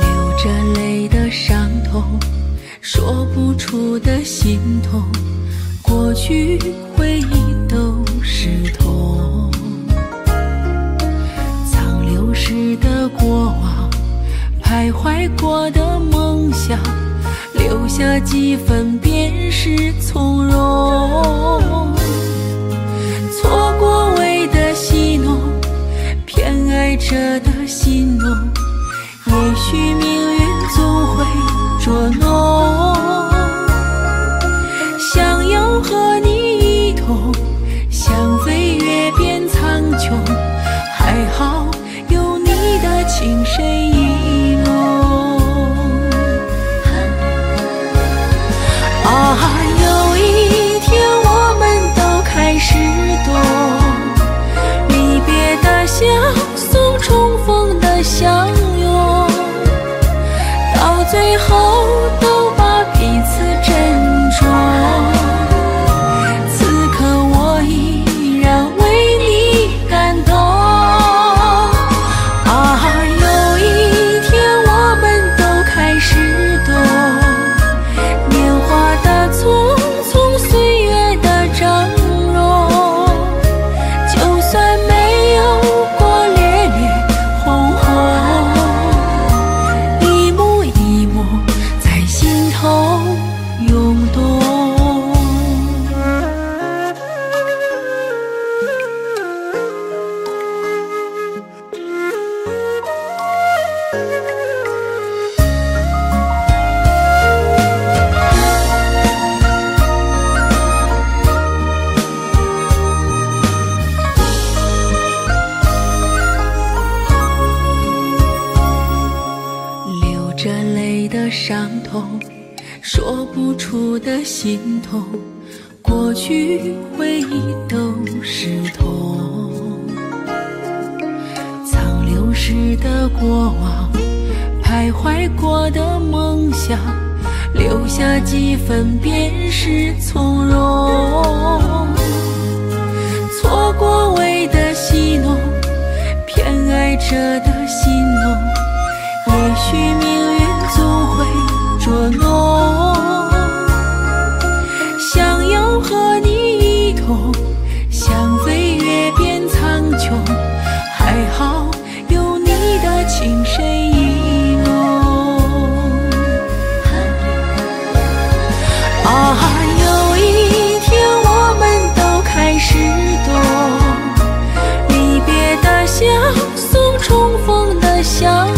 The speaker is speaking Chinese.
流着泪的伤痛，说不出的心痛。去回忆都是痛曾流逝的过往徘徊过的梦想留下几分便是从容。送重逢的笑。说不出的心痛，过去回忆都是痛。曾流逝的过往，徘徊过的梦想，留下几分便是从容。错过为的戏弄，偏爱着的戏弄。 정